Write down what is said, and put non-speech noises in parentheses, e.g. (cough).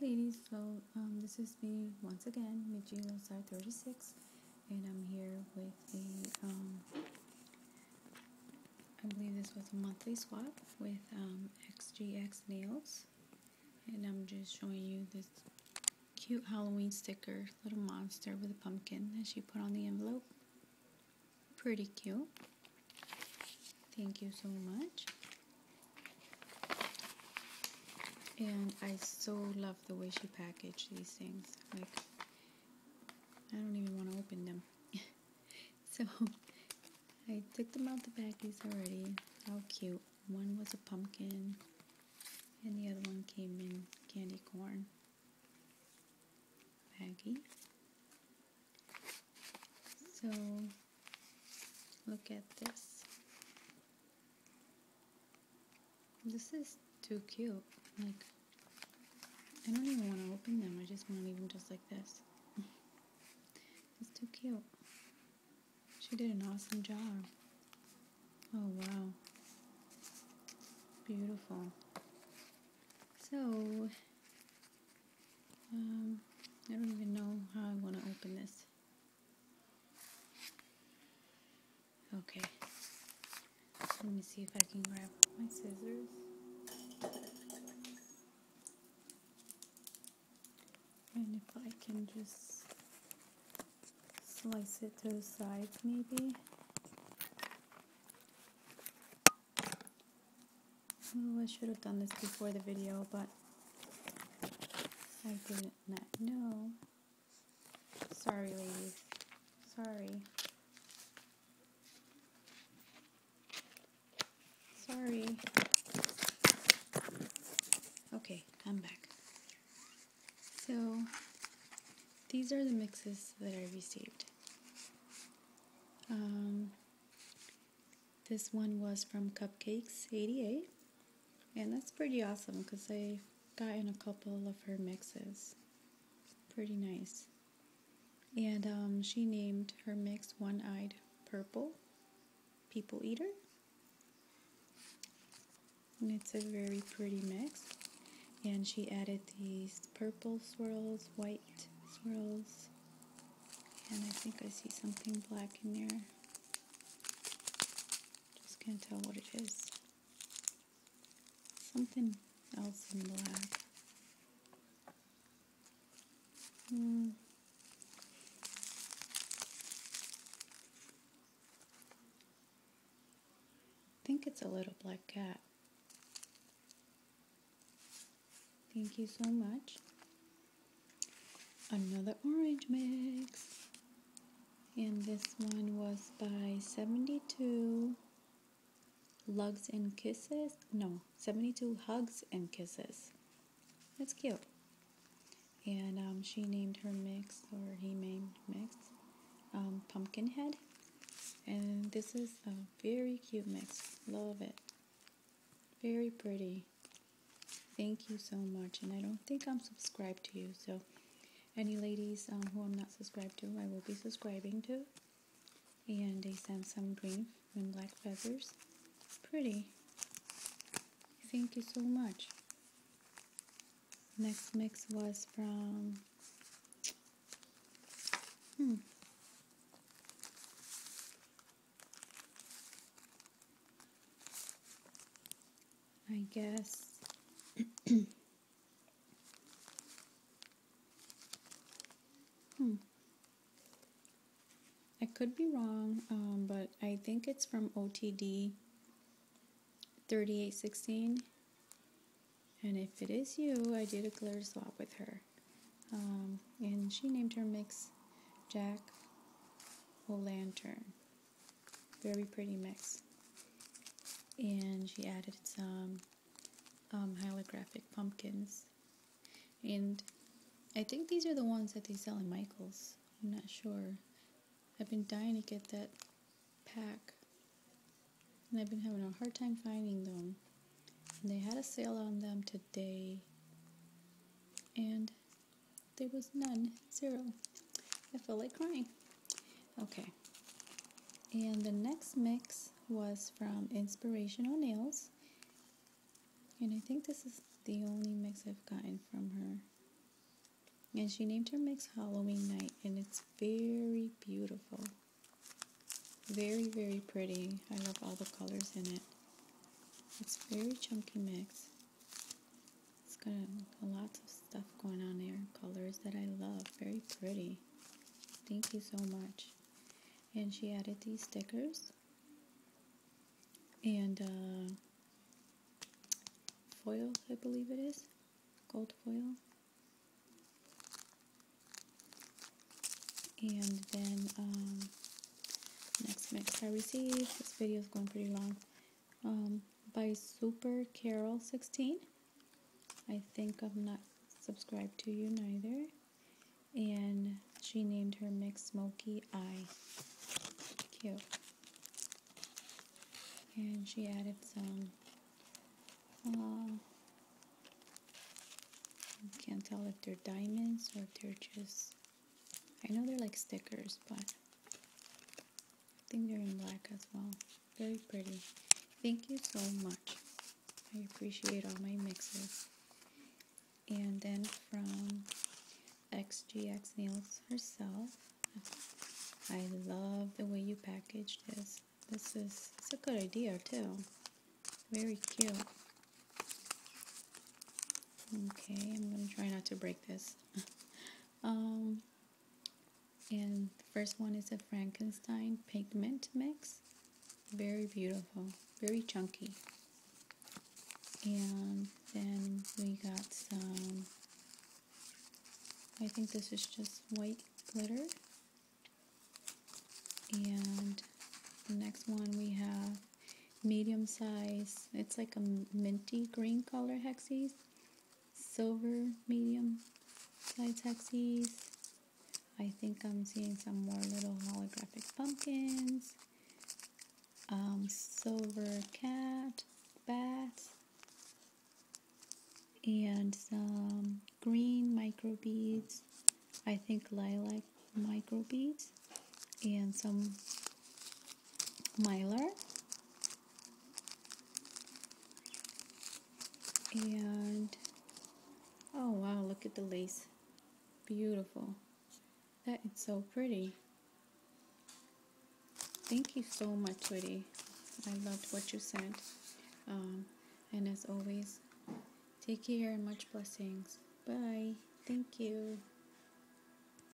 Ladies, so um, this is me once again, Michie Loves Art 36, and I'm here with a, um, I believe this was a monthly swap with um, XGX Nails, and I'm just showing you this cute Halloween sticker, little monster with a pumpkin that she put on the envelope. Pretty cute. Thank you so much. And I so love the way she packaged these things. Like, I don't even want to open them. (laughs) so, I took them out the baggies already. How cute. One was a pumpkin, and the other one came in candy corn baggie. So, look at this. This is too cute. Like, I don't even want to open them. I just want to leave them just like this. (laughs) it's too cute. She did an awesome job. Oh, wow. Beautiful. So, um, I don't even know how I want to open this. Okay. Let me see if I can grab my scissors. And if I can just slice it to the sides maybe. Oh, I should have done this before the video, but I did not know. Sorry, ladies. Sorry. Sorry. Okay, I'm back. So, these are the mixes that I received. Um, this one was from Cupcakes 88, and that's pretty awesome because I got in a couple of her mixes. Pretty nice. And um, she named her mix One Eyed Purple People Eater. And it's a very pretty mix and she added these purple swirls, white swirls, and I think I see something black in there. Just can't tell what it is. Something else in black. Hmm. I think it's a little black cat. Thank you so much. Another orange mix. And this one was by 72 Lugs and Kisses. No, 72 Hugs and Kisses. That's cute. And um, she named her mix, or he named mix, um, Pumpkinhead. And this is a very cute mix. Love it. Very pretty. Thank you so much. And I don't think I'm subscribed to you. So, any ladies um, who I'm not subscribed to, I will be subscribing to. And they sent some green and black feathers. Pretty. Thank you so much. Next mix was from. Hmm. I guess (clears throat) hmm. I could be wrong, um, but I think it's from OTD 3816. And if it is you, I did a glitter swap with her. Um, and she named her mix Jack O' Lantern. Very pretty mix. And she added some um, holographic pumpkins. And I think these are the ones that they sell in Michael's. I'm not sure. I've been dying to get that pack. And I've been having a hard time finding them. And they had a sale on them today. And there was none. Zero. I felt like crying. Okay. And the next mix was from Inspirational Nails. And I think this is the only mix I've gotten from her. And she named her mix Halloween Night, and it's very beautiful. Very, very pretty. I love all the colors in it. It's very chunky mix. It's got a, lots of stuff going on there, colors that I love. Very pretty. Thank you so much. And she added these stickers and uh, foil, I believe it is, gold foil. And then um, next mix I received. This video is going pretty long. Um, by Super Carol 16. I think I'm not subscribed to you neither. And she named her mix Smoky Eye. Cute. And she added some, uh, can't tell if they're diamonds or if they're just, I know they're like stickers, but I think they're in black as well. Very pretty. Thank you so much. I appreciate all my mixes. And then from XGX Nails herself, I love the way you packaged this. This is it's a good idea too. Very cute. Okay, I'm gonna try not to break this. (laughs) um, and the first one is a Frankenstein pigment mix. Very beautiful very chunky. And then we got some, I think this is just white glitter. And the next one we have medium size, it's like a minty green color hexes, silver medium size hexes. I think I'm seeing some more little holographic pumpkins um, silver cat bats and some green micro beads I think lilac micro beads and some mylar. And oh wow look at the lace. Beautiful that is so pretty Thank you so much, sweetie. I loved what you sent. Um, and as always, take care and much blessings. Bye. Thank you.